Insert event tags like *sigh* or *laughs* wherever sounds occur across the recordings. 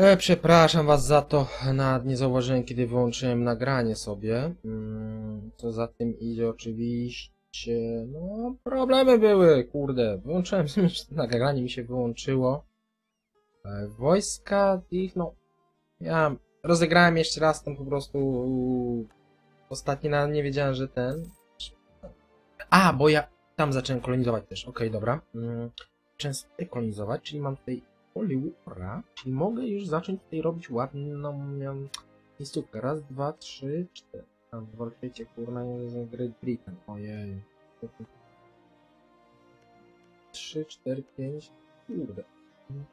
E, przepraszam was za to, nawet nie zauważyłem, kiedy wyłączyłem nagranie sobie. Mm, co za tym idzie oczywiście, no problemy były, kurde. Wyłączyłem *laughs* nagranie, mi się wyłączyło. E, wojska ich, no, ja rozegrałem jeszcze raz tam po prostu ostatni nawet nie wiedziałem, że ten... A, bo ja tam zacząłem kolonizować też, okej, dobra. Mm, Często kolonizować, czyli mam tutaj poliura, czyli mogę już zacząć tutaj robić ładną miejscówkę. Raz, dwa, trzy, cztery. Tam walczycie kurna z Great Britain. Ojej. Trzy, cztery, pięć. Kurde.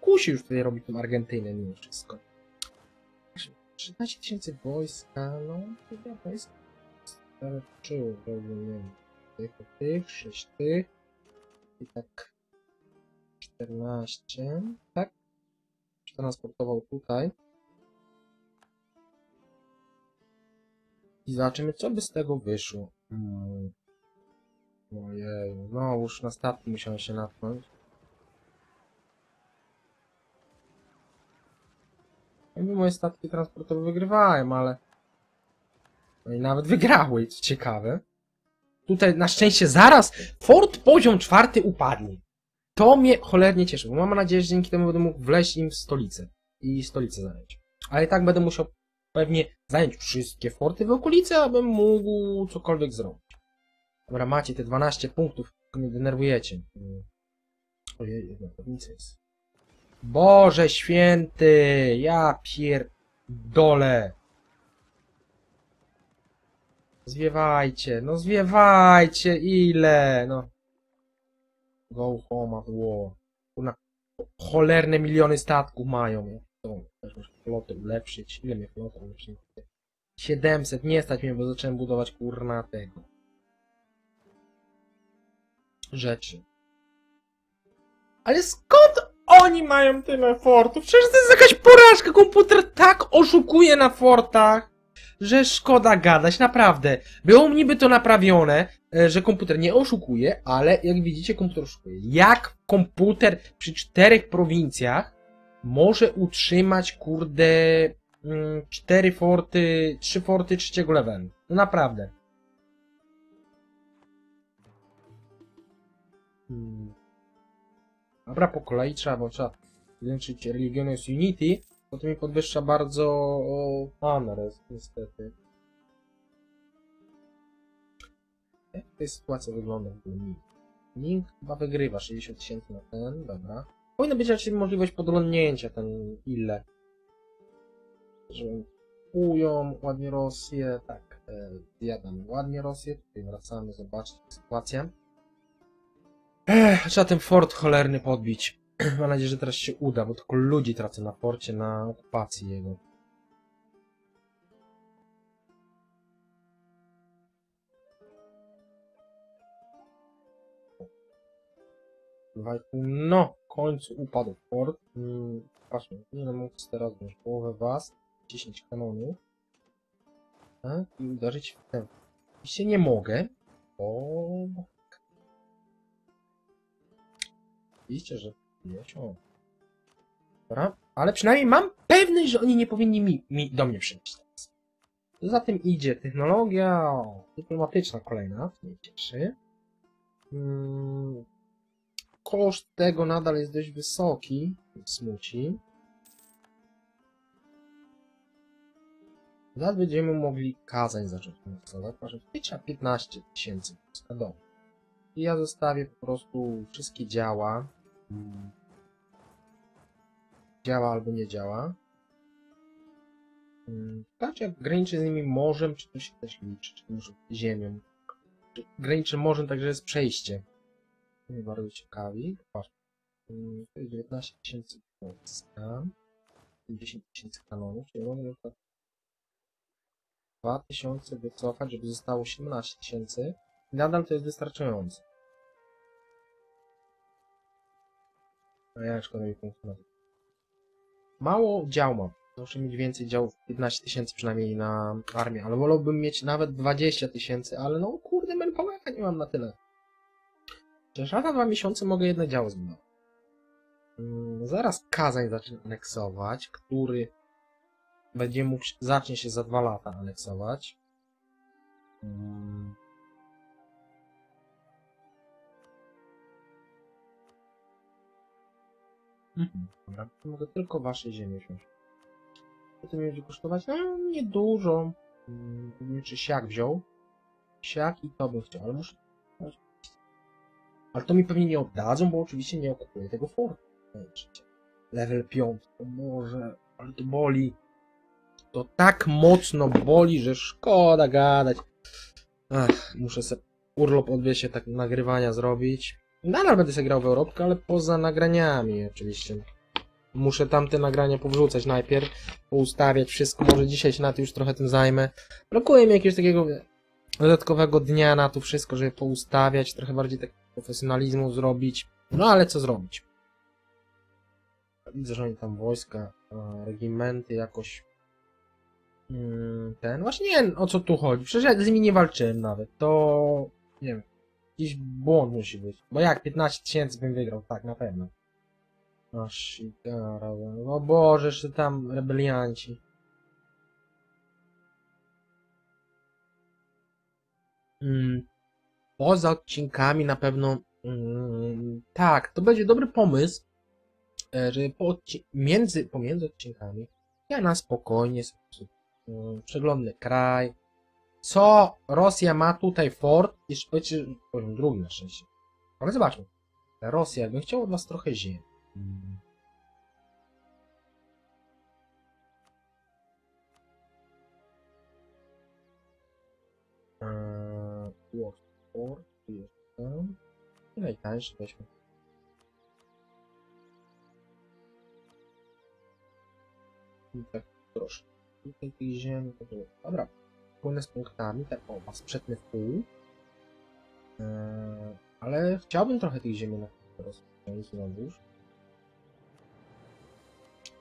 Kusi już tutaj robi tą Argentynę mimo wszystko. 13 tysięcy wojska, no chyba wojska starczyło, rozumiem. Tych, tych, sześć tych. I tak 14, tak? Przetransportował tutaj. I zobaczymy, co by z tego wyszło. Hmm. Ojej, no już na statki musiałem się natknąć. Jakby moje statki transportowe wygrywają, ale... No i nawet wygrały, co ciekawe. Tutaj na szczęście zaraz Fort poziom czwarty upadnie. To mnie cholernie cieszy, bo mam nadzieję, że dzięki temu będę mógł wleźć im w stolicę i stolicę zająć. Ale i tak będę musiał pewnie zająć wszystkie forty w okolicy, abym mógł cokolwiek zrobić. Dobra, macie te 12 punktów, tylko mnie denerwujecie. Ojej, jedna pewnica jest. Boże święty, ja pierdolę. Zwiewajcie, no zwiewajcie, ile, no. Go home at war. Kurna, cholerne miliony statków mają. To też muszę flotę ulepszyć. Ile mnie flota ulepszyć? 700, nie stać mnie, bo zacząłem budować kurna tego. Rzeczy. Ale skąd oni mają tyle fortów? Przecież to jest jakaś porażka. Komputer tak oszukuje na fortach, że szkoda gadać, naprawdę. Było niby to naprawione, że komputer nie oszukuje, ale jak widzicie, komputer oszukuje. Jak komputer przy czterech prowincjach może utrzymać, kurde, mm, cztery forty, trzy forty trzeciego levelu? No naprawdę. Hmm. Dobra, po kolei trzeba, bo trzeba włączyć Religionus Unity, bo to mi podwyższa bardzo Amres, niestety. Jak ta sytuacja wygląda w ogóle? Ning chyba wygrywa 60 tysięcy na ten, dobra. Powinna być raczej możliwość podglądnięcia ten ile. Że kupują ładnie Rosję, tak, e, ładnie Rosję, tutaj wracamy, zobaczcie sytuację. Ech, trzeba ten fort cholerny podbić. *clears throat* Mam nadzieję, że teraz się uda, bo tylko ludzi tracę na porcie, na okupacji jego. No, w końcu upadł fort. Hmm, patrzmy, ile mógł teraz wziąć połowę was, 10 kanonów. Tak, i uderzyć w ten. Oczywiście nie mogę, bo... Oczywiście, że o. Dobra, ale przynajmniej mam pewność, że oni nie powinni mi, mi do mnie przyjść teraz. Za tym idzie technologia dyplomatyczna kolejna, mnie cieszy. Hmm, koszt tego nadal jest dość wysoki, smuci. Zaraz będziemy mogli kazań zacząć finansować. Proszę, tutaj trzeba 15 tysięcy do. I ja zostawię po prostu wszystkie działa. Hmm. Działa albo nie działa. Hmm. Patrz jak graniczy z nimi morzem, czy to się też liczy, czy może ziemią. Czy graniczy morzem, także jest przejście. Mnie bardzo ciekawi. Patrz. Hmm, To jest 19 tysięcy wojska. 10 tysięcy kanonów, czyli mogę przykład 2000 wycofać, żeby zostało 17 tysięcy. Nadal to jest wystarczające. A ja szkoda mi to. Mało dział mam. Muszę mieć więcej działów, 15 tysięcy przynajmniej na armię, ale wolałbym mieć nawet 20 tysięcy, ale no kurde, manpowera nie mam na tyle. Przecież lata dwa miesiące mogę jedno działo zbudować. Mm, Zaraz Kazań zacznie aneksować, który będzie mógł, zacznie się za dwa lata aneksować. Mm. Mhm. Mogę tylko wasze ziemię wziąć. Co to będzie kosztować? No, niedużo. Mm, Nie wiem, czy siak wziął. Siak i to bym chciał, ale muszę... Ale to mi pewnie nie oddadzą, bo oczywiście nie okupuję tego fortu. Level 5. O Boże, ale to boli. To tak mocno boli, że szkoda gadać. Ach, muszę sobie urlop od wiecie, tak nagrywania zrobić. Nadal będę sobie grał w Europkę, ale poza nagraniami oczywiście. Muszę tamte nagrania powrzucać najpierw, poustawiać wszystko. Może dzisiaj się na to już trochę tym zajmę. Brakuje mi jakiegoś takiego dodatkowego dnia na to wszystko, żeby poustawiać, trochę bardziej tak profesjonalizmu zrobić. No ale co zrobić? Widzę, że oni tam wojska, regimenty jakoś mm, ten. Właśnie nie wiem o co tu chodzi. Przecież ja z nimi nie walczyłem nawet. To nie wiem. Jakiś błąd musi być. Bo jak 15 tysięcy bym wygrał, tak na pewno. Aż i O Boże, jeszcze tam rebelianci. Mm, poza odcinkami na pewno mm, tak, to będzie dobry pomysł, e, żeby po odci- między, pomiędzy odcinkami ja na spokojnie sobie mm, przeglądnę kraj. Co Rosja ma tutaj fort? Jeszcze powiedzcie, że poziom drugi na szczęście. Ale zobaczmy. Rosja, jakbym chciał od was trochę ziemi. Mm. Eee, Warsport, tu jestem. I najtańszy weźmy. I tak proszę. Tutaj tej ziemi, to było. Dobra. Płynę z punktami, tak o, ma sprzedny w pół. Eee, ale chciałbym trochę tej ziemi na rozpocząć znowuż.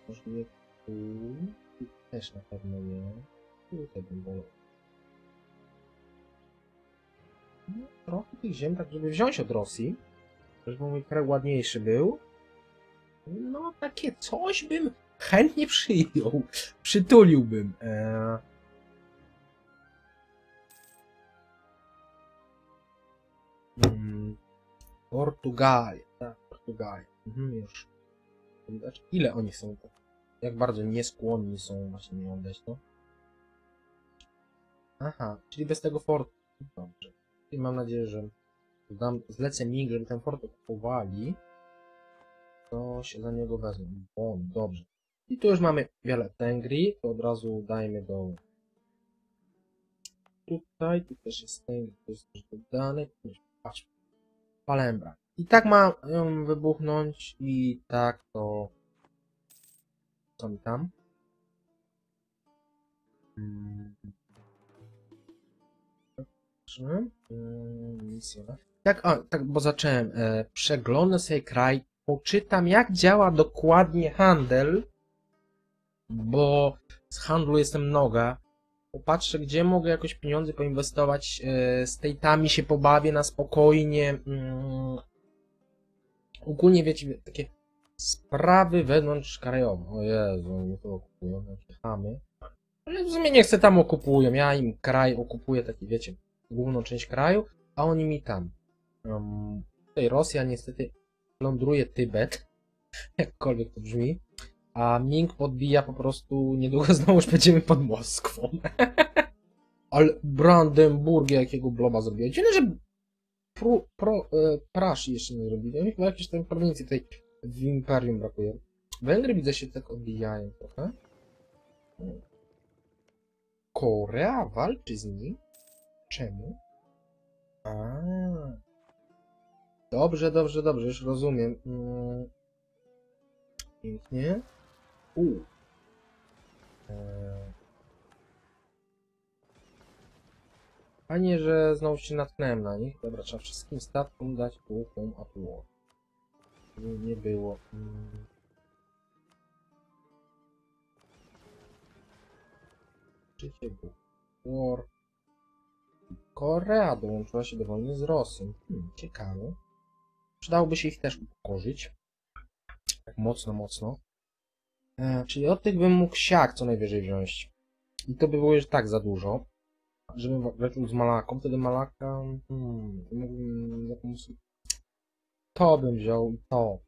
Możliwie. Tu też na pewno nie. Tutaj bym wolał. Trochę tych ziem, tak żeby wziąć od Rosji, żeby mój kraj ładniejszy był. No, takie coś bym chętnie przyjął. Przytuliłbym. Eee... Portugalia, tak, Portugalia. Mhm, już. Znaczy, ile oni są tak? Jak bardzo nieskłonni są właśnie mi oddać to? Aha, czyli bez tego fortu. Dobrze. I mam nadzieję, że dam, zlecę mi, żeby ten fort kupowali, to się za niego wezmą. O, dobrze. I tu już mamy wiele Tengri, to od razu dajmy do tutaj, tu też jest Tengri, to jest też dodane, patrz, Palembra. I tak ma ją wybuchnąć i tak to co mi tam? Mm. Dobrze. Mm, Misja. Tak, a, tak, bo zacząłem. E, przeglądam sobie kraj, poczytam jak działa dokładnie handel, bo z handlu jestem noga. Popatrzę, gdzie mogę jakoś pieniądze poinwestować, e, z tejtami się pobawię na spokojnie. Mm, ogólnie wiecie, takie sprawy wewnątrzkrajowe. O Jezu, oni to okupują, jakie chamy. Ale w sumie nie chcę tam okupują, ja im kraj okupuję, taki wiecie, główną część kraju, a oni mi tam. Um, tutaj Rosja niestety plądruje Tybet, *laughs* jakkolwiek to brzmi, a Ming podbija po prostu, niedługo *laughs* znowuż będziemy pod Moskwą. *laughs* Ale Brandenburgia jakiego bloba zrobiła. Dziwne, że Pru, pro, e, Prasz jeszcze nie zrobili. Chyba jakieś tam prowincji tutaj w Imperium brakuje. Węgry widzę się tak odbijają trochę. Korea walczy z nim? Czemu? A. Dobrze, dobrze, dobrze, już rozumiem. Mm. Pięknie. U. Eee. Fajnie, że znowu się natknąłem na nich. Dobra, trzeba wszystkim statkom dać półką a pół. Żeby nie było. Mm. Życie było. War. Korea dołączyła się do wojny z Rosją. Hmm, ciekawe. Przydałoby się ich też upokorzyć. Tak mocno, mocno. E, czyli od tych bym mógł siak co najwyżej wziąć. I to by było już tak za dużo. Żebym wa- walczył z Malaką, wtedy Malaka... Hmm, jakąś... To bym wziął to.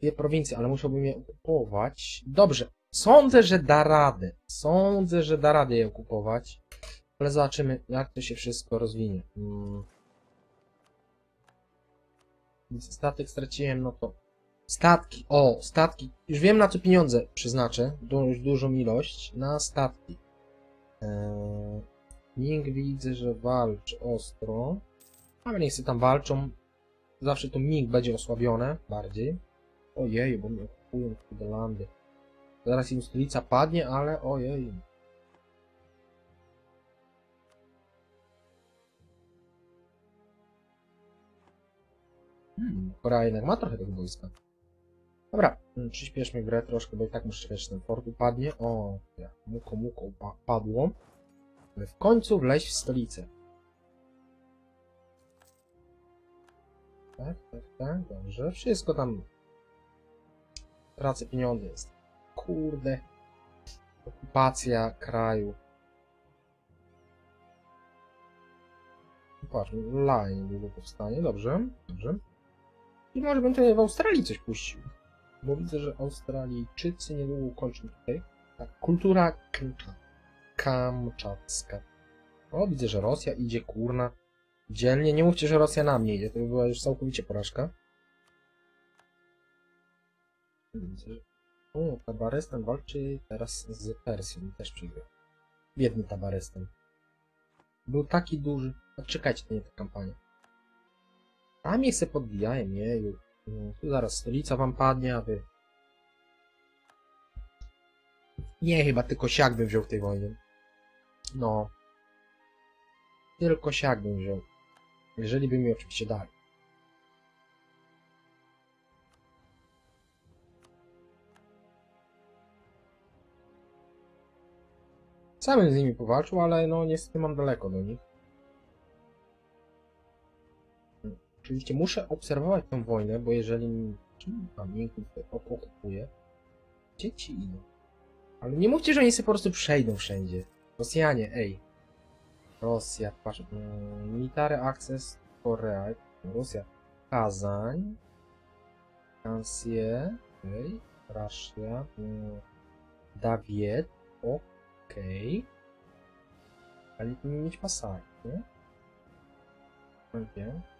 Dwie prowincje, ale musiałbym je okupować. Dobrze, sądzę, że da radę. Sądzę, że da radę je okupować. Ale zobaczymy, jak to się wszystko rozwinie. Hmm. Statek straciłem, no to... Statki, o, statki. Już wiem, na co pieniądze przeznaczę. Dość dużą ilość. Na statki. Eee, Ming widzę, że walczy ostro. Ale niech sobie tam walczą. Zawsze to Ming będzie osłabione bardziej. Ojej, bo mnie okupują te landy. Zaraz im stolica padnie, ale ojej. Hmm, Korea jednak ma trochę tego wojska. Dobra, mm, przyspieszmy grę troszkę, bo i tak muszę czekać, ten fort upadnie. O, ja, muko, muko padło. W końcu wleźć w stolicę. Tak, tak, tak, dobrze. Wszystko tam... Tracę pieniądze jest. Kurde. Okupacja kraju. Patrz, Line niedługo powstanie, dobrze, dobrze. I może bym w Australii coś puścił. Bo widzę, że Australijczycy niedługo kończą tutaj. Tak, kultura kamcza- kamczacka. O, widzę, że Rosja idzie, kurna. Dzielnie. Nie mówcie, że Rosja na mnie idzie. To by była już całkowicie porażka. Widzę, że... O, Tabarestan walczy teraz z Persją. Też przegrał. Biedny Tabarestan. Był taki duży. A czekajcie, nie ta kampania. A mnie se jeju. No, tu zaraz stolica wam padnie, a wy... Nie, chyba tylko siak bym wziął w tej wojnie. No. Tylko siak bym wziął. Jeżeli by mi oczywiście dali. Sam z nimi powalczył, ale no niestety mam daleko do nich. Oczywiście muszę obserwować tę wojnę, bo jeżeli Miękki okupuje, gdzie ci idą? Ale nie mówcie, że oni sobie po prostu przejdą wszędzie. Rosjanie, ej. Rosja, patrz, mm, Military Access Korea, Rosja, Kazań, Francja, okej, Rosja, mm, Dawiet, okej. Ale nie mieć Pasaj, nie? Nie.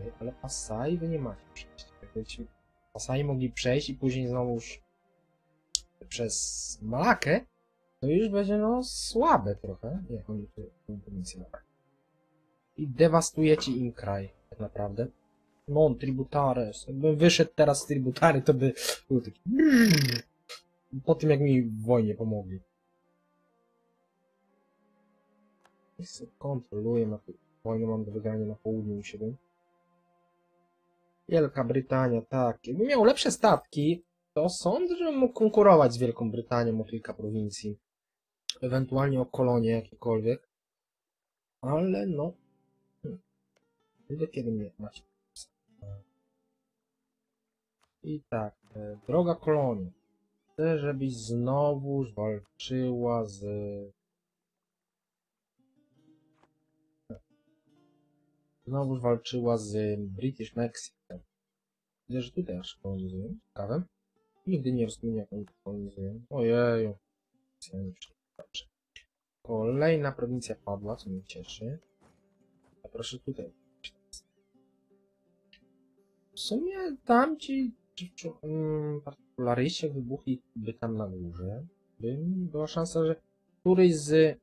Okej, ale Pasai wy nie macie przejść. Jakbyście Pasai mogli przejść i później znowuż przez Malakę, to już będzie no słabe trochę. Nie, oni tu dobra. I dewastujecie im kraj, tak naprawdę. Non tributares. Jakbym wyszedł teraz z tributary, to by był taki... Po tym, jak mi w wojnie pomogli. Kontroluję na wojnie, mam do wygrania na południu u siebie. Wielka Brytania, tak. Jakby miał lepsze statki, to sądzę, że mógł konkurować z Wielką Brytanią o kilka prowincji. Ewentualnie o kolonie jakiekolwiek. Ale no... Hmm. Kiedy mnie macie? I tak, e, droga kolonia. Chcę, żebyś znowuż walczyła z... Znowuż walczyła z British Mexico. Widzę, że tutaj aż kolonizują. Ciekawe. Nigdy nie rozumiem, jak oni kolonizują. Ojeju. Kolejna prowincja padła, co mnie cieszy. A proszę tutaj. W sumie tamci czy, mm, partykularyści, jak wybuchliby tam na górze, by była szansa, że któryś z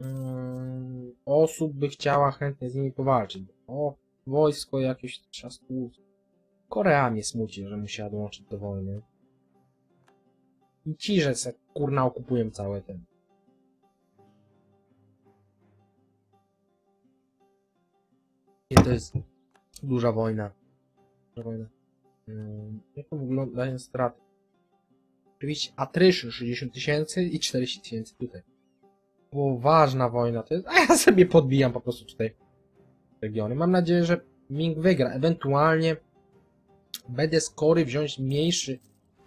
mm, osób by chciała chętnie z nimi powalczyć. O, wojsko jakieś trzastów. Korea mnie smuci, że musiała dołączyć do wojny. I ci, że se kurna okupują całe ten. I to jest duża wojna. Duża wojna. Mm, Jak to wyglądają straty? Oczywiście attrition 60 tysięcy i 40 tysięcy tutaj. Poważna wojna to jest. A ja sobie podbijam po prostu tutaj regiony. Mam nadzieję, że Ming wygra. Ewentualnie Będę skory wziąć mniejszy,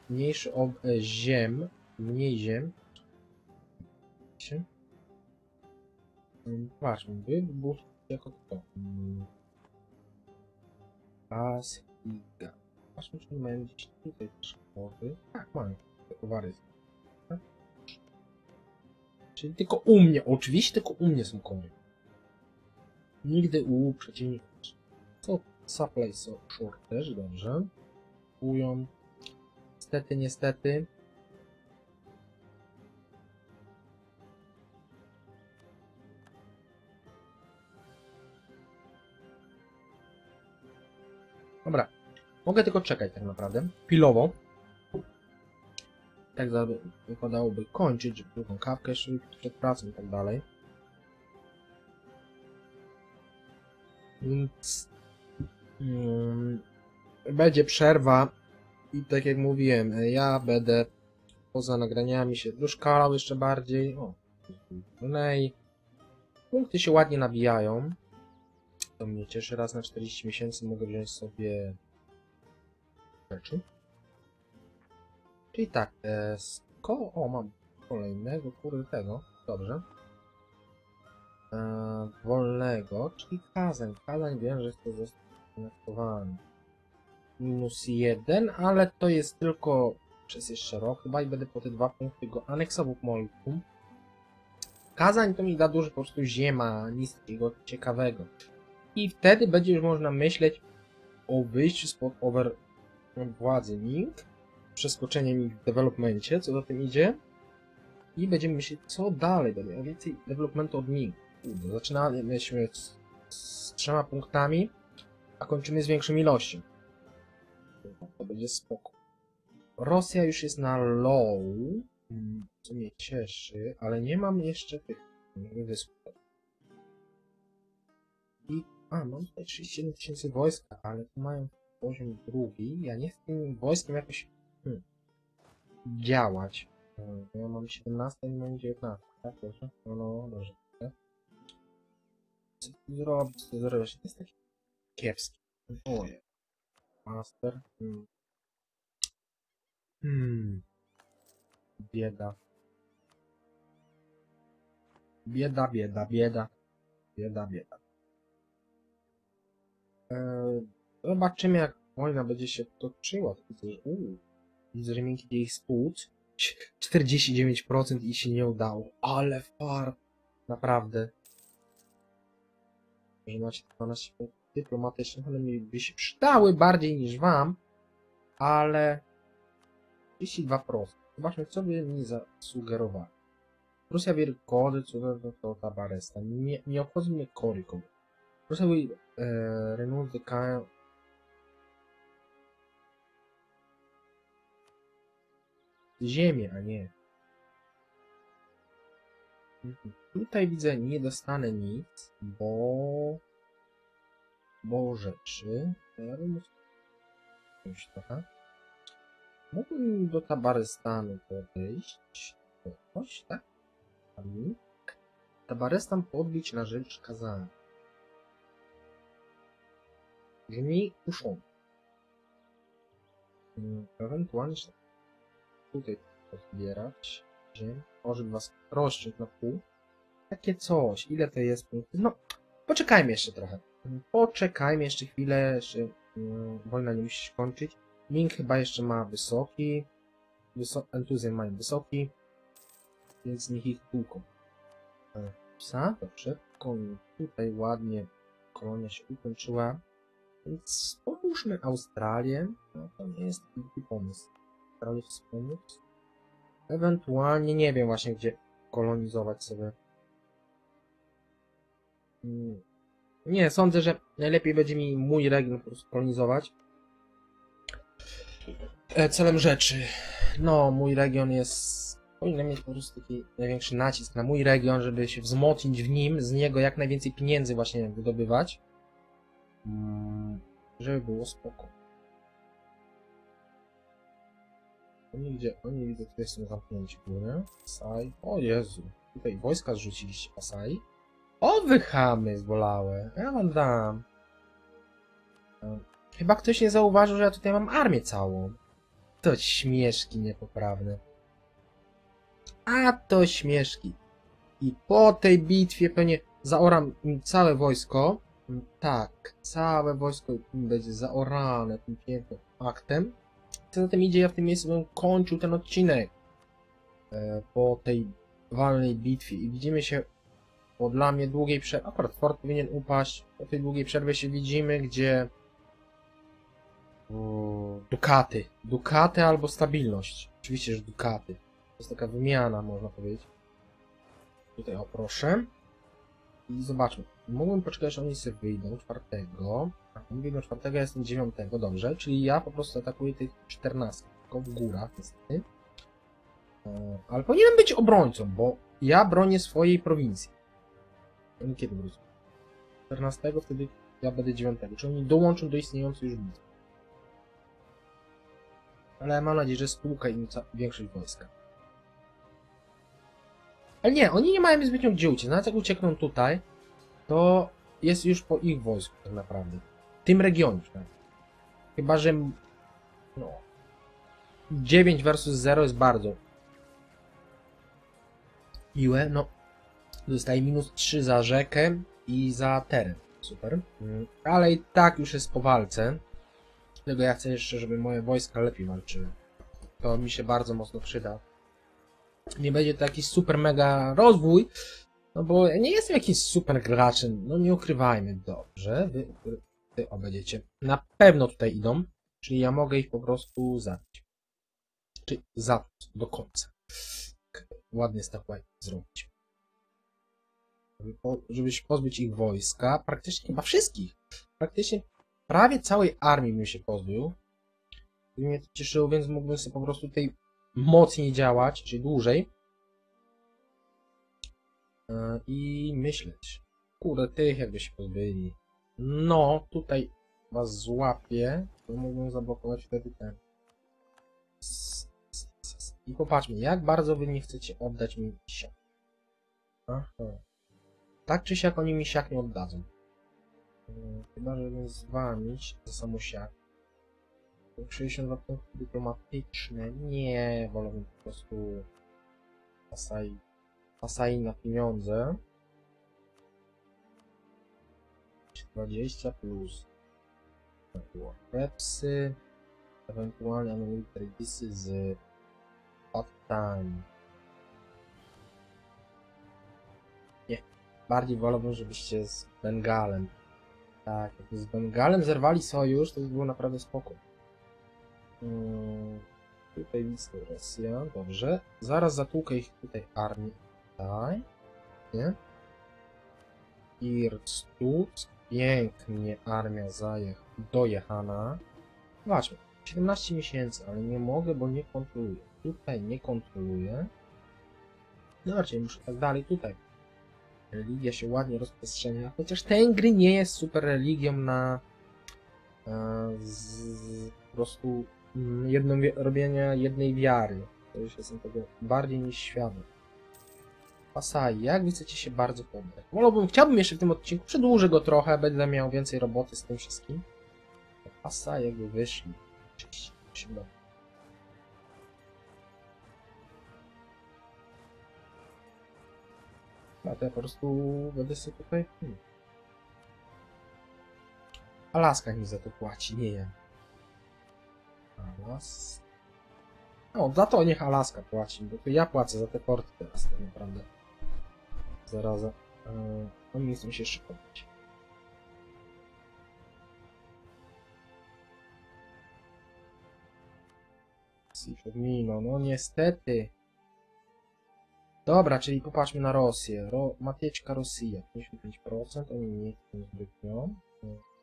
mniejszy ob, e, ziem, mniej ziem. Mm, Patrz, wybór jako to. Mm. Pas i ga. Patrzmy, czy mają gdzieś tutaj kwoty. Tak, mają towary. Tak? Czyli tylko u mnie, oczywiście tylko u mnie są konie. Nigdy u przeciwników. Co supply so short też, dobrze. Kupują. Niestety, niestety. Dobra. Mogę tylko czekać tak naprawdę. Pilowo. Tak wypadałoby kończyć, drugą kawkę przed pracą i tak dalej. Więc będzie przerwa i tak jak mówiłem, ja będę poza nagraniami się doszkalał jeszcze bardziej. O, Brunei. Punkty się ładnie nabijają. To mnie cieszy. Raz na 40 miesięcy mogę wziąć sobie rzeczy. Czyli tak, e, sko... O, mam kolejnego, kurde tego. Dobrze. E, wolnego, czyli kazań. Kazań wiem, że to został skonektowany. Minus jeden, ale to jest tylko przez jeszcze rok chyba i będę po te dwa punkty go aneksował molkum. Kazań to mi da dużo po prostu ziema, nic takiego ciekawego. I wtedy będzie już można myśleć o wyjściu spod over władzy Ming, przeskoczenie Ming w developmencie, co za tym idzie. I będziemy myśleć, co dalej, będę miał więcej developmentu od Ming. Zaczynamy z, z trzema punktami, a kończymy z większą ilością. To będzie spoko. Rosja już jest na low, co mnie cieszy, ale nie mam jeszcze tych wysp. I, a, mam tutaj 37 tysięcy wojska, ale tu mają poziom drugi. Ja nie chcę tym wojskiem jakoś hmm, działać. Hmm, Ja mam 17 i mam 19, tak? Proszę? No, no, dobrze. Zrobić? Tu zrobić? To jest taki kiepski. Oje. Master. Hmm. Hmm. Bieda. Bieda, bieda, bieda. Bieda, bieda. Eee, zobaczymy jak wojna będzie się toczyła. Widzę, że, uu, widzę, że miękki jej spłuc. 49% i się nie udało. Ale far. Naprawdę. Że macie 12 punktów dyplomatycznych, one mi by się przydały bardziej niż wam. Ale 32%. Zobaczmy, co by mi zasugerowało. Rosja bierze kody, co to, to, to ta baresta. Nie, nie obchodzi mnie kory kogo. Rosja will e, the kind Ziemię, a nie. Tutaj widzę, nie dostanę nic, bo... Bo rzeczy... Ja bym coś trochę. Mógłbym do Tabarystanu podejść. Coś, tak? Tam. Tabarestan podbić na rzecz kazania. Brzmi kusząco. Mm, Ewentualnie tutaj pozbierać. Ziemi. Może was rozciąć na pół. Takie coś. Ile to jest punktów? No, poczekajmy jeszcze trochę. Poczekajmy jeszcze chwilę. Jeszcze mm, wojna nie musi się kończyć. Ming chyba jeszcze ma wysoki. Wyso entuzjazm mają wysoki. Więc niech ich tłuką. E, Psa, dobrze. Tutaj ładnie kolonia się ukończyła. Więc pomóżmy Australię. No to nie jest głupi pomysł. Australię wspomóc. Ewentualnie nie wiem właśnie gdzie kolonizować sobie. Mm, Nie, sądzę, że najlepiej będzie mi mój region po prostu kolonizować. E, Celem rzeczy. No, mój region jest. Powinien mieć po prostu taki największy nacisk na mój region, żeby się wzmocnić w nim, z niego jak najwięcej pieniędzy właśnie wydobywać. Mm, Żeby było spoko. Oni gdzie? Oni widzę, tutaj są zamknięci górę. Pasai. O Jezu. Tutaj wojska zrzuciliście Pasai. O wy chamy zbolałe. Ja wam dam. E, Chyba ktoś nie zauważył, że ja tutaj mam armię całą. To śmieszki niepoprawne. A to śmieszki. I po tej bitwie pewnie zaoram całe wojsko. Mm, Tak, całe wojsko będzie zaorane tym pięknym aktem. Co za tym idzie, ja w tym miejscu bym kończył ten odcinek. E, po tej walnej bitwie. I widzimy się po dla mnie długiej przerwie. Akurat fort powinien upaść. Po tej długiej przerwie się widzimy, gdzie Dukaty. Dukaty albo stabilność. Oczywiście, że Dukaty. To jest taka wymiana, można powiedzieć. Tutaj o proszę. I zobaczmy. Mógłbym poczekać, aż oni sobie wyjdą czwartego. Oni wyjdą czwartego, ja jestem dziewiątego, dobrze. Czyli ja po prostu atakuję tych czternastych. Tylko w górach niestety. Ale powinienem być obrońcą, bo ja bronię swojej prowincji. Oni kiedy wrócą? 14, wtedy ja będę 9. Czy oni dołączą do istniejącej już bitwy? Ale mam nadzieję, że spółka im większość wojska. Ale nie, oni nie mają zbytnio gdzie uciec. Nawet jak uciekną tutaj, to jest już po ich wojsku tak naprawdę. Tym regionie przynajmniej. Chyba, że no 9 versus 0 jest bardzo miłe. No dostaje minus 3 za rzekę i za teren. Super. Mm, Ale i tak już jest po walce. Dlatego ja chcę jeszcze, żeby moje wojska lepiej walczyły. To mi się bardzo mocno przyda. Nie będzie to jakiś super mega rozwój, no bo ja nie jestem jakimś super graczem, no nie ukrywajmy. Dobrze, wy, wy obędziecie. Na pewno tutaj idą, czyli ja mogę ich po prostu zabić. Czy zabić do końca. Tak, Ładny stawaj zrobić. Żeby, po, żeby się pozbyć ich wojska, praktycznie chyba wszystkich. Praktycznie prawie całej armii bym się pozbył. Gdyby mnie to cieszyło, więc mógłbym sobie po prostu tutaj mocniej działać, czyli dłużej. E, I myśleć. Kurde, tych jakby się pozbyli. No, tutaj was złapię, to mógłbym zablokować wtedy ten. I popatrzmy, jak bardzo wy nie chcecie oddać mi siak. Aha. Tak czy siak oni mi siak nie oddadzą. Mm, Chyba, żeby zwalnić za samo siak. 62 punkty dyplomatyczne. Nie, wolałbym po prostu Asai, Asai na pieniądze. 20 plus Repsy, ewentualnie Unlimited Disy z Ottani. Nie, bardziej wolałbym, żebyście z Bengalem. Tak, jakby z Bengalem zerwali sojusz, to by było naprawdę spoko. Mm, Tutaj blisko Rosja, dobrze. Zaraz zatłukę ich tutaj armię. Tutaj. Nie? Irstut. Pięknie armia zajech dojechana. Zobaczmy. 17 miesięcy, ale nie mogę, bo nie kontroluję. Tutaj nie kontroluję. Zobaczcie, muszę tak dalej tutaj. Religia się ładnie rozprzestrzenia, chociaż ten gry nie jest super religią na e, z, po prostu mm, jedną, wi- robienia jednej wiary. To już jestem tego bardziej niż świadom. Pasai, jak chcecie się bardzo poddać? Wolałbym, chciałbym jeszcze w tym odcinku, przedłużę go trochę, będę miał więcej roboty z tym wszystkim. Pasai jakby wyszli. Oczywiście. A to ja po prostu będę sobie tutaj... Hmm. Alaska mi za to płaci, nie ja. Alas... O, za to niech Alaska płaci, bo to ja płacę za te porty teraz tak naprawdę. Zaraza. Yy, oni nie się szykować. Firmino, no niestety. Dobra, czyli popatrzmy na Rosję. Ro Matieczka Rosja, 55%, oni nie chcą zbytnio.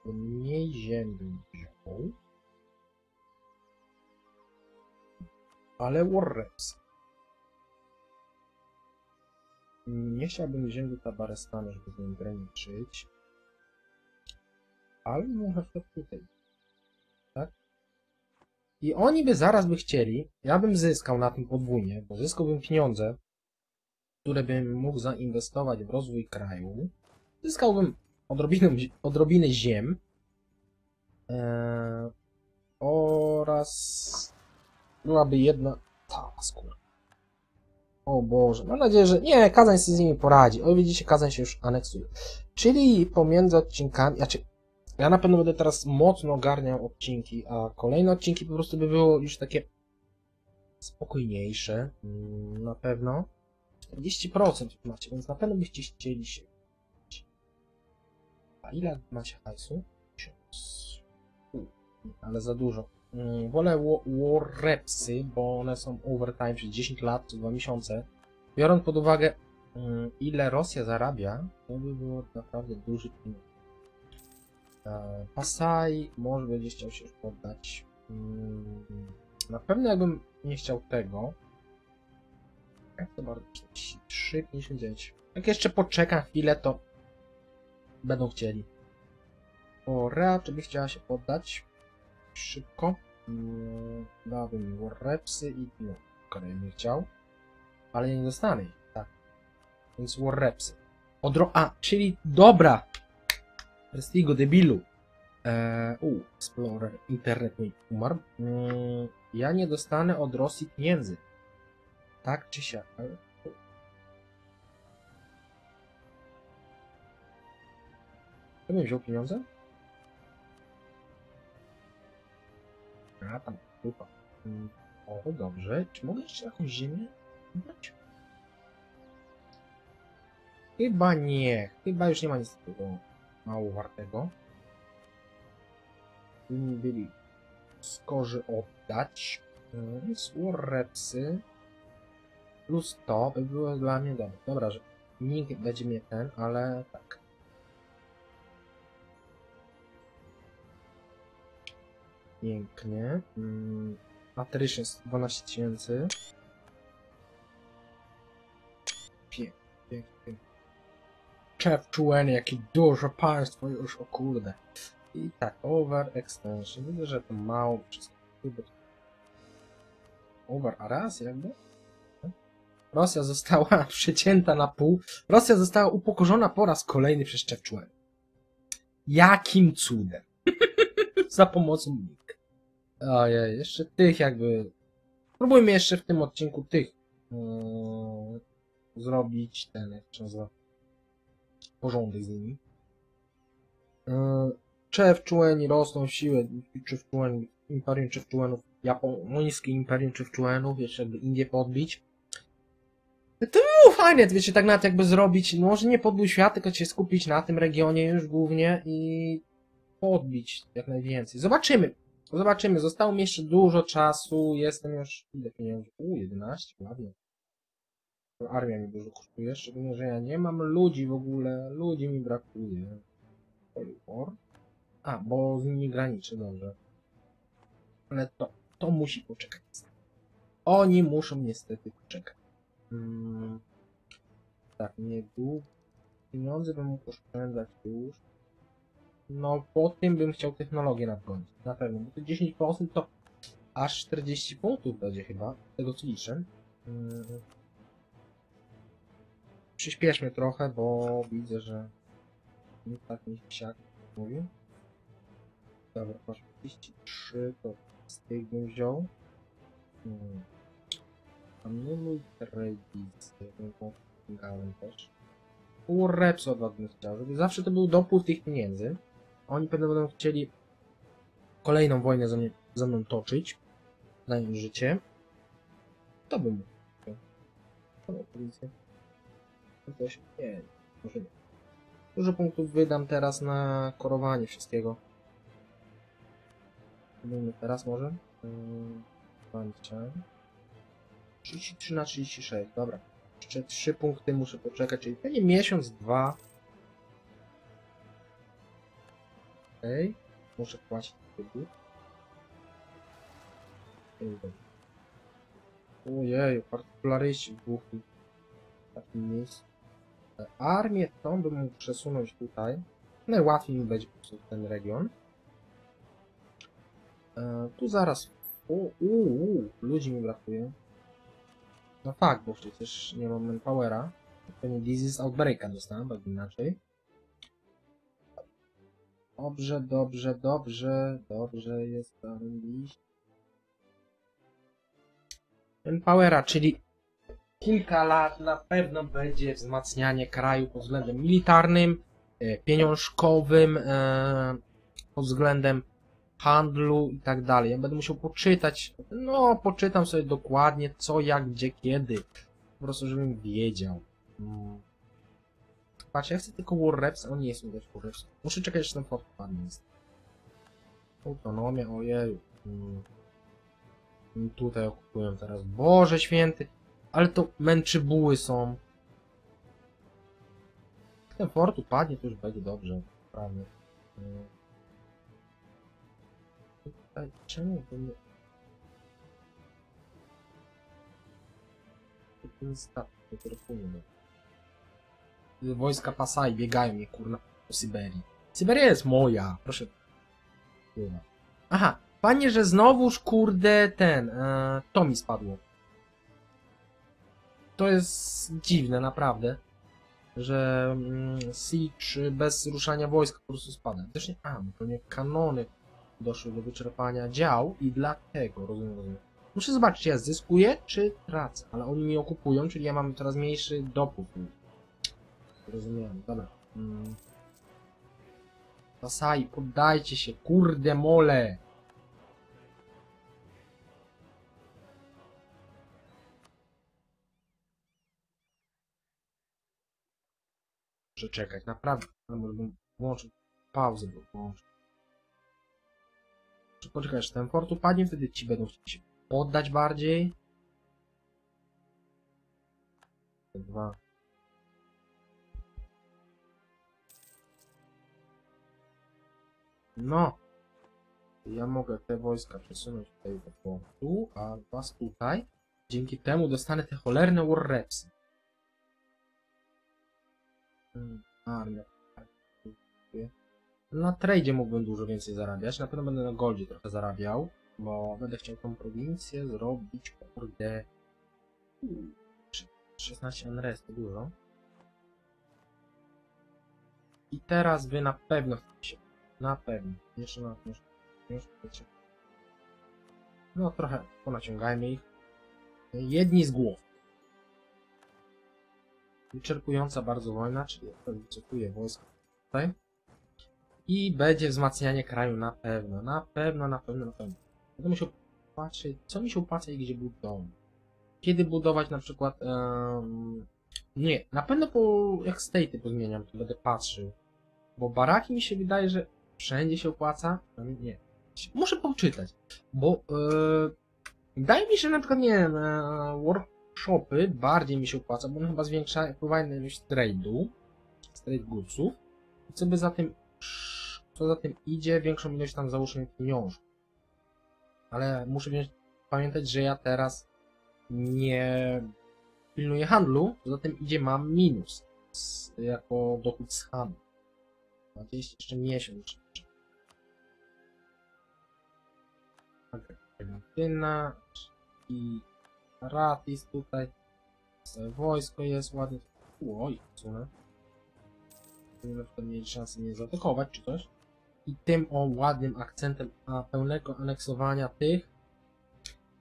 Mniej ziem bym wziął. Ale Warreps. Nie chciałbym wziąć do Tabarestanu, żeby z nim graniczyć. Ale może przykład tutaj. Tak? I oni by zaraz by chcieli, ja bym zyskał na tym podwójnie, bo zyskałbym pieniądze, które bym mógł zainwestować w rozwój kraju. Zyskałbym odrobinę, odrobinę ziem. Eee, oraz byłaby jedna. Ta skóra. O Boże, mam nadzieję, że. Nie, Kazań sobie z nimi poradzi. O, widzicie, Kazań się już aneksuje. Czyli pomiędzy odcinkami. Znaczy, ja na pewno będę teraz mocno ogarniał odcinki, a kolejne odcinki po prostu by było już takie spokojniejsze. mm, Na pewno. 40% macie, więc na pewno byście chcieli się. A ile macie hajsu? 1000. U, Ale za dużo. Mm, Wolę wa- Warrepsy, bo one są overtime przez 10 lat czy 2 miesiące. Biorąc pod uwagę, mm, ile Rosja zarabia, to by było naprawdę duży pieniądz. E, Pasai może będzie chciał się poddać. Mm, Na pewno jakbym nie chciał tego. Jak to bardzo 43, 59. Jak jeszcze poczekam chwilę, to będą chcieli. O, raczej by chciała się poddać. Szybko. Mm, Dałaby mi Warrepsy i no, Koreę nie chciał. Ale nie dostanę ich, tak. Więc Warrepsy. Odro... A, czyli dobra! Prestigo, debilu. Eee, u, Explorer, internet mi umarł. Mm, ja nie dostanę od Rosji pieniędzy. Tak czy siak. Kto mi wziął pieniądze? A tam, dupa. Mm, O, dobrze. Czy mogę jeszcze jakąś ziemię wybrać? Chyba nie. Chyba już nie ma nic takiego mało wartego. Inni byli skorzy oddać. Mm, Więc Warrepsy plus to by było dla mnie dobre. Dobra, że nikt będzie mnie ten, ale tak. Pięknie. Mm, Attritions 12 tysięcy. Pięknie, pięknie, pięknie. Chef Chuen, państwo już, o kurde. I tak, over extension. Widzę, że to mało wszystko. Over, a raz jakby? Rosja została *laughs* przecięta na pół. Rosja została upokorzona po raz kolejny przez Chef Chuen. Jakim cudem? *laughs* Za pomocą. Ojej, jeszcze tych jakby... Spróbujmy jeszcze w tym odcinku tych yy, zrobić ten, jak się porządek z nimi. Yy, Czewczueni rosną w siłę, Czewczueni, Imperium Czewczuenów, japońskie Imperium Czewczuenów, jeszcze jakby Indie podbić. To by było fajne, wiecie, tak nawet jakby zrobić, no może nie podbój świat, tylko się skupić na tym regionie już głównie i podbić jak najwięcej. Zobaczymy. Zobaczymy. Zostało mi jeszcze dużo czasu. Jestem już. Ile pieniędzy? U, 11, ładnie. Armia mi dużo kosztuje, szczególnie, że ja nie mam ludzi w ogóle. Ludzi mi brakuje. A, bo z nimi graniczy, dobrze. Ale to, to musi poczekać. Oni muszą niestety poczekać. Hmm. Tak, nie dług. Pieniądze bym mógł oszczędzać już. No, po tym bym chciał technologię nadgonić. Na pewno. Bo to 10% to aż 40 punktów będzie chyba. Z tego co liczę. Mm. Przyspieszmy trochę, bo widzę, że nie tak mi siak mówił. Dobra, masz 43, to z tych bym wziął. Hmm. Anuluj tradycję, bym też. Urreps od was bym chciał, żeby zawsze to był dopływ tych pieniędzy. Oni pewnie będą chcieli kolejną wojnę ze, mnie, ze mną toczyć, zająć życie. To bym mógł. Dobra, policję. Nie, może nie. Dużo punktów wydam teraz na korowanie wszystkiego. Robimy teraz może? Hmm, 20. 33 na 36, dobra. Jeszcze 3 punkty muszę poczekać, czyli pewnie miesiąc, dwa. Okej. Muszę płacić dług. Ojej, partyklaryści w tu- w takim Armię tą bym mógł przesunąć tutaj. Najłatwiej mi będzie ten region. E, tu zaraz. U, u, u, ludzi mi brakuje. No fakt, bo przecież nie mam manpowera. Pewnie Disease Outbreaka dostałem, tak inaczej. Dobrze, dobrze, dobrze, dobrze jest zarobić. Empowera, czyli kilka lat na pewno będzie wzmacnianie kraju pod względem militarnym, e, pieniążkowym, e, pod względem handlu i tak dalej. Ja będę musiał poczytać, no poczytam sobie dokładnie co, jak, gdzie, kiedy. Po prostu, żebym wiedział. Patrz, ja chcę tylko War Reps, a on nie jest War Reps. Muszę czekać, aż ten fort padnie jest. Autonomia, ojej. Mm. I Tutaj okupują teraz. Boże święty! Ale to męczybuły są. Ten fort upadnie, to już będzie dobrze. Prawda. Mm. Tutaj, czemu to nie... To ten statek, który Wojska Pasai biegają mnie, kurna, po Syberii. Syberia jest moja, proszę. Kurwa. Aha, panie, że znowuż, kurde, ten, e, to mi spadło. To jest dziwne, naprawdę. Że mm, Siege bez ruszania wojska po prostu spada. Też nie, a, no to nie kanony doszły do wyczerpania dział i dlatego, rozumiem, rozumiem. Muszę zobaczyć, czy ja zyskuję, czy tracę, ale oni mnie okupują, czyli ja mam coraz mniejszy dopływ. Rozumiem, dobra. Mm. Poddajcie się, kurde mole! Muszę czekać, naprawdę. Może bym włączył pauzę, bo włączył. Muszę poczekać, ten fort upadnie, wtedy ci będą chcieli się poddać bardziej. Dwa. No. Ja mogę te wojska przesunąć tutaj do portu, a was tutaj. Dzięki temu dostanę te cholerne war repsy. Hmm, Armia. Na tradzie mógłbym dużo więcej zarabiać. Na pewno będę na goldzie trochę zarabiał, bo będę chciał tą prowincję zrobić, kurde. Hmm, 16 NRS to dużo. I teraz wy na pewno się na pewno. Jeszcze na już, już wiecie. No trochę ponaciągajmy ich. Jedni z głów. Wyczerpująca bardzo wojna, czyli wycofuje wojska tutaj. I będzie wzmacnianie kraju na pewno, na pewno, na pewno, na pewno. Będę musiał patrzeć, co mi się opłaca i gdzie budować. Kiedy budować na przykład... em, nie, na pewno po jak state'y pozmieniam, to będę patrzył. Bo baraki mi się wydaje, że wszędzie się opłaca. No Nie. Muszę poczytać, bo yy, wydaje mi się, na przykład, nie wiem, e, workshopy bardziej mi się opłaca, bo one chyba na ilość trade'u, z trade goodsów. I co by za tym, co za tym idzie, większą ilość tam załóżmy pieniążków. Ale muszę pamiętać, że ja teraz nie pilnuję handlu, za tym idzie mam minus z, jako dochód z handlu. Ma gdzieś jeszcze miesiąc. Argentyna i Ratis tutaj. Wojsko jest ładnie. Oj, sunę. Na przykład mieli szansę mnie zaatakować czy coś. I tym o ładnym akcentem a pełnego aneksowania tych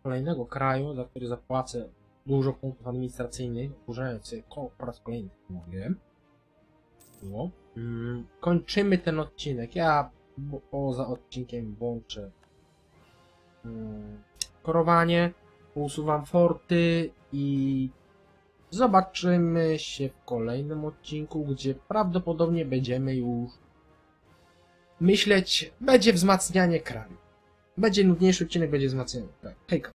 kolejnego kraju, za który zapłacę dużo punktów administracyjnych, oburzając sobie ko- po raz kolejny mówię. Było. Mm, kończymy ten odcinek. Ja poza odcinkiem włączę korowanie, usuwam forty i zobaczymy się w kolejnym odcinku, gdzie prawdopodobnie będziemy już myśleć, będzie wzmacnianie kraju. Będzie nudniejszy odcinek, będzie wzmacnianie kraju. Hejka.